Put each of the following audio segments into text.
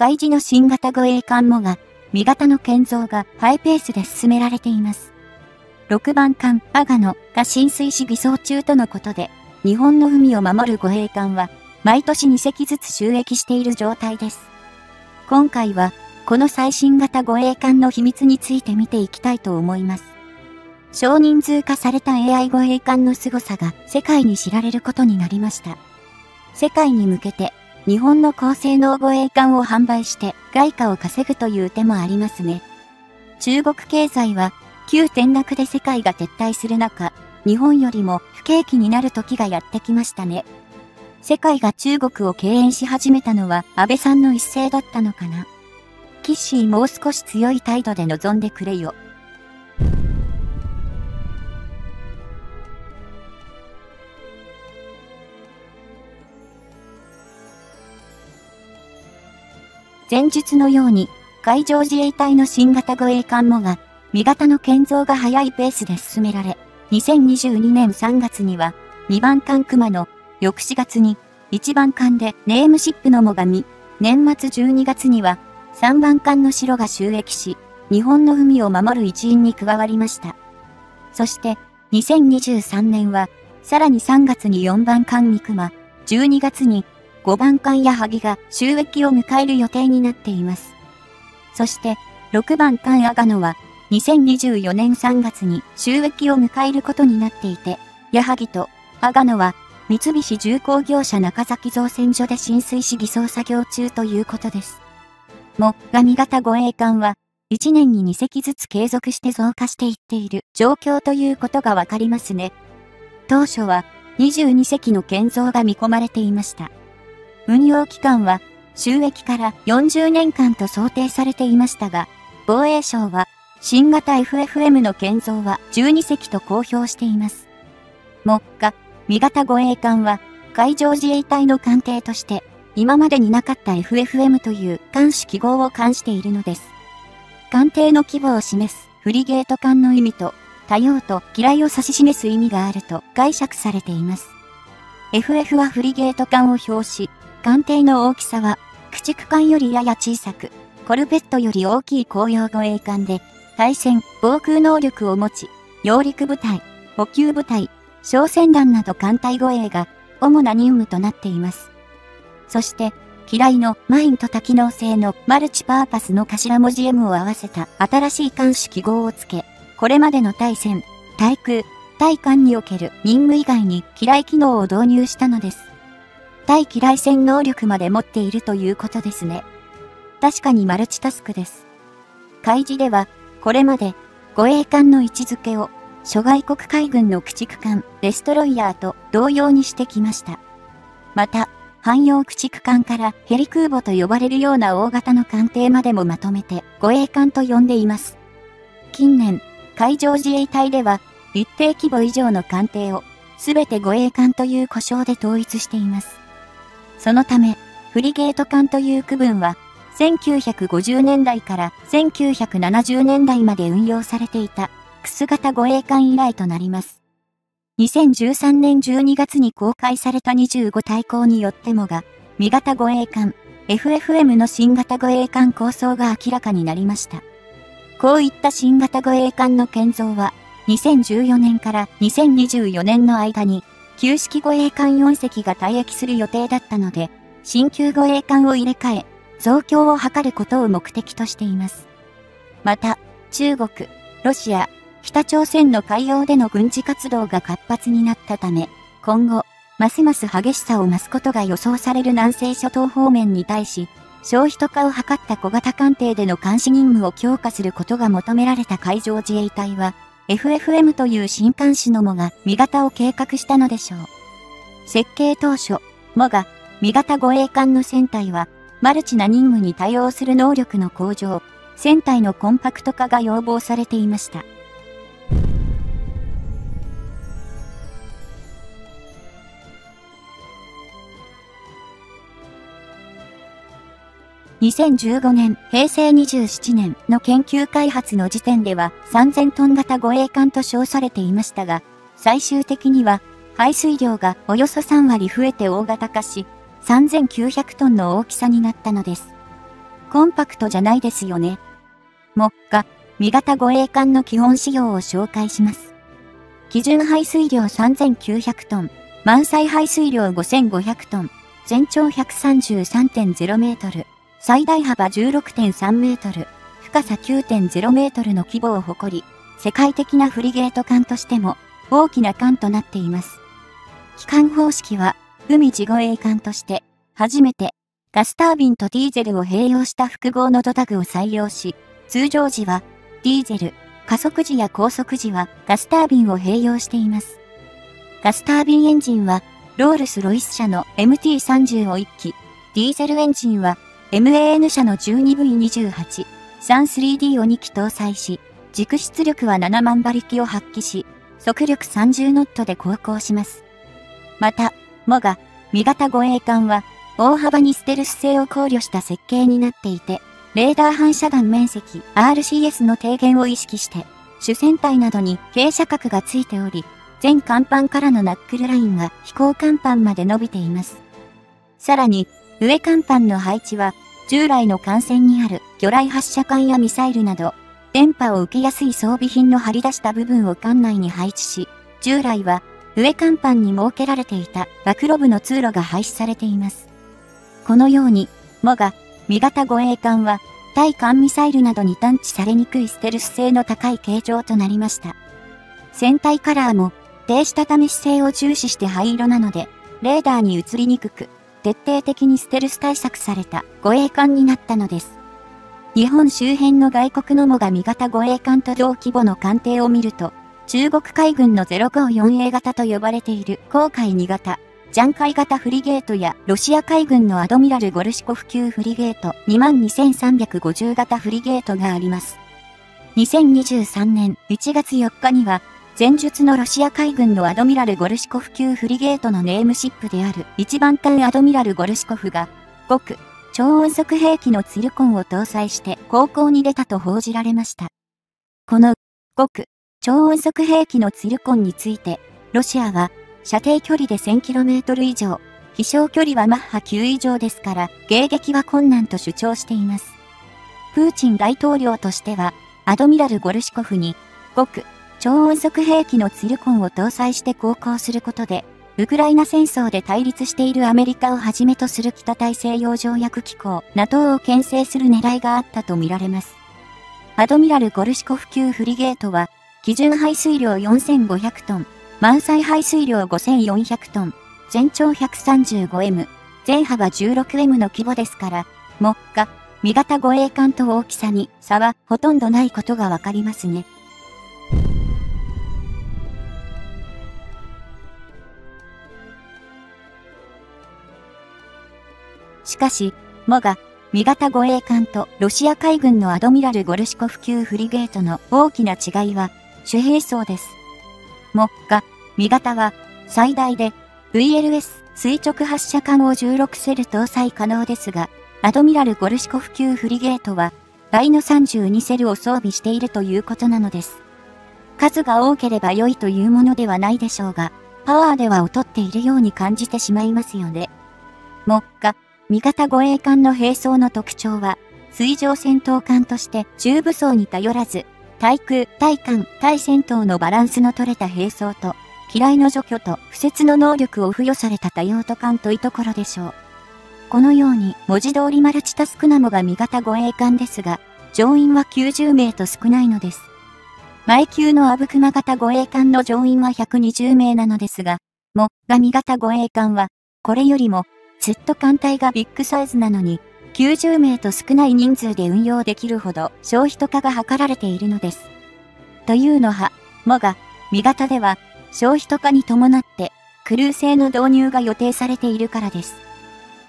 外事の新型護衛艦もが、味型の建造がハイペースで進められています。6番艦アガノが浸水し偽装中とのことで、日本の海を守る護衛艦は、毎年2隻ずつ収益している状態です。今回は、この最新型護衛艦の秘密について見ていきたいと思います。少人数化された AI 護衛艦の凄さが世界に知られることになりました。世界に向けて日本の高性能護衛艦を販売して外貨を稼ぐという手もありますね。中国経済は旧転落で世界が撤退する中、日本よりも不景気になる時がやってきましたね。世界が中国を敬遠し始めたのは安倍さんの一斉だったのかな。キッシーもう少し強い態度で臨んでくれよ。前述のように、海上自衛隊の新型護衛艦もが味型の建造が早いペースで進められ、2022年3月には、2番艦熊の、翌4月に、1番艦でネームシップの最上、年末12月には、3番艦の城が収益し、日本の海を守る一員に加わりました。そして、2023年は、さらに3月に4番艦三熊、12月に5番艦矢作が収益を迎える予定になっています。そして、6番艦阿賀野は2024年3月に収益を迎えることになっていて、矢作と阿賀野は三菱重工業者中崎造船所で浸水し偽装作業中ということです。も、ガミ型護衛艦は、1年に2隻ずつ継続して増加していっている状況ということがわかりますね。当初は22隻の建造が見込まれていました。運用期間は収益から40年間と想定されていましたが、防衛省は新型 FFM の建造は12隻と公表しています。も、が、味型護衛艦は海上自衛隊の艦艇として今までになかった FFM という艦種記号を冠しているのです。艦艇の規模を示すフリゲート艦の意味と多様と嫌いを指し示す意味があると解釈されています。FF はフリゲート艦を表し、艦艇の大きさは駆逐艦よりやや小さく、コルベットより大きい公用護衛艦で、対戦、防空能力を持ち、揚陸部隊、補給部隊、小船団など艦隊護衛が主な任務となっています。そして、嫌いのマインと多機能性のマルチパーパスの頭文字 M を合わせた新しい艦種記号をつけ、これまでの対戦、対空、対艦における任務以外に嫌い機能を導入したのです。対嫌い戦能力まで持っているということですね。確かにマルチタスクです。開示では、これまで、護衛艦の位置づけを、諸外国海軍の駆逐艦、デストロイヤーと同様にしてきました。また、汎用駆逐艦からヘリ空母と呼ばれるような大型の艦艇までもまとめて護衛艦と呼んでいます。近年、海上自衛隊では一定規模以上の艦艇をすべて護衛艦という呼称で統一しています。そのため、フリゲート艦という区分は1950年代から1970年代まで運用されていた、クス型護衛艦以来となります。2013年12月に公開された25対抗によってもが、味型護衛艦、FFM の新型護衛艦構想が明らかになりました。こういった新型護衛艦の建造は、2014年から2024年の間に、旧式護衛艦4隻が退役する予定だったので、新旧護衛艦を入れ替え、増強を図ることを目的としています。また、中国、ロシア、北朝鮮の海洋での軍事活動が活発になったため、今後、ますます激しさを増すことが予想される南西諸島方面に対し、消費と化を図った小型艦艇での監視任務を強化することが求められた海上自衛隊は、FFM という新刊誌のモが味型を計画したのでしょう。設計当初、モが味型護衛艦の船体はマルチな任務に対応する能力の向上、船体のコンパクト化が要望されていました。2015年、平成27年の研究開発の時点では3000トン型護衛艦と称されていましたが、最終的には排水量がおよそ3割増えて大型化し、3900トンの大きさになったのです。コンパクトじゃないですよね。目下、味型護衛艦の基本仕様を紹介します。基準排水量3900トン、満載排水量5500トン、全長133.0メートル、最大幅16.3メートル、深さ9.0メートルの規模を誇り、世界的なフリゲート艦としても大きな艦となっています。機関方式は、海自護衛艦として、初めて、ガスタービンとディーゼルを併用した複合のドタグを採用し、通常時は、ディーゼル、加速時や高速時はガスタービンを併用しています。ガスタービンエンジンは、ロールス・ロイス社の MT30 を1機、ディーゼルエンジンは MAN 社の 12V28、33D を2機搭載し、軸出力は7万馬力を発揮し、速力30ノットで航行します。また、モガ、味型護衛艦は、大幅にステルス性を考慮した設計になっていて、レーダー反射弾面積 RCS の低減を意識して、主戦隊などに傾斜角がついており、全甲板からのナックルラインが飛行甲板まで伸びています。さらに、上甲板の配置は、従来の艦船にある魚雷発射管やミサイルなど、電波を受けやすい装備品の張り出した部分を艦内に配置し、従来は上甲板に設けられていた暴露部の通路が廃止されています。このように、モガ、味型護衛艦は、対艦ミサイルなどに探知されにくいステルス性の高い形状となりました。船体カラーも低下試し性を重視して灰色なので、レーダーに映りにくく、徹底的にステルス対策された護衛艦になったのです。日本周辺の外国のもが味型護衛艦と同規模の艦艇を見ると、中国海軍の 054A 型と呼ばれている航海2型、ジャン海型フリゲートやロシア海軍のアドミラル・ゴルシコフ級フリゲート22,350型フリゲートがあります。2023年1月4日には前述のロシア海軍のアドミラル・ゴルシコフ級フリゲートのネームシップである一番艦アドミラル・ゴルシコフが、極、超音速兵器のツィルコンを搭載して航行に出たと報じられました。この、極、超音速兵器のツィルコンについて、ロシアは、射程距離で 1000km 以上、飛翔距離はマッハ9以上ですから、迎撃は困難と主張しています。プーチン大統領としては、アドミラル・ゴルシコフに、極、超音速兵器のツィルコンを搭載して航行することで、ウクライナ戦争で対立しているアメリカをはじめとする北大西洋条約機構 NATO を牽制する狙いがあったとみられます。アドミラル・ゴルシコフ級フリゲートは、基準排水量4500トン、満載排水量5400トン、全長 135M、全幅 16M の規模ですから、目下、味型護衛艦と大きさに差はほとんどないことがわかりますね。しかし、モガ、味型護衛艦とロシア海軍のアドミラル・ゴルシコフ級フリゲートの大きな違いは、主兵装です。目下、味型は、最大で VLS 垂直発射艦を16セル搭載可能ですが、アドミラル・ゴルシコフ級フリゲートは、倍の32セルを装備しているということなのです。数が多ければ良いというものではないでしょうが、パワーでは劣っているように感じてしまいますよね。目下、味方護衛艦の兵装の特徴は、水上戦闘艦として中武装に頼らず、対空、対艦、対戦闘のバランスの取れた兵装と、機雷の除去と不設の能力を付与された多用途艦といところでしょう。このように文字通りマルチタスクナモが味方護衛艦ですが、乗員は90名と少ないのです。前級のアブクマ型護衛艦の乗員は120名なのですが、も、が味型護衛艦は、これよりもずっと艦隊がビッグサイズなのに、90名と少ない人数で運用できるほど消費と化が図られているのです。というのは、もが、味方では、消費と化に伴って、クルー製の導入が予定されているからです。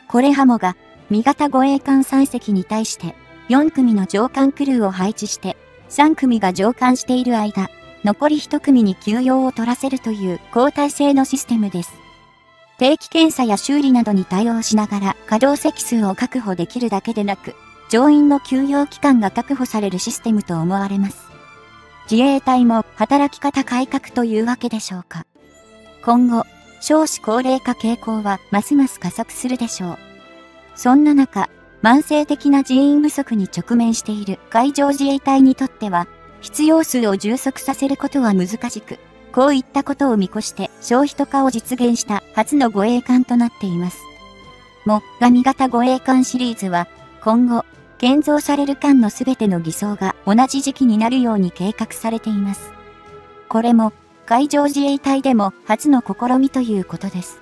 これハモが、味方護衛艦3隻に対して、4組の上艦クルーを配置して、3組が上艦している間、残り1組に休養を取らせるという交代制のシステムです。定期検査や修理などに対応しながら稼働席数を確保できるだけでなく、乗員の休養期間が確保されるシステムと思われます。自衛隊も働き方改革というわけでしょうか。今後、少子高齢化傾向はますます加速するでしょう。そんな中、慢性的な人員不足に直面している海上自衛隊にとっては、必要数を充足させることは難しく、こういったことを見越して消費と化を実現した初の護衛艦となっています。も、神型護衛艦シリーズは、今後、建造される艦のすべての偽装が同じ時期になるように計画されています。これも、海上自衛隊でも初の試みということです。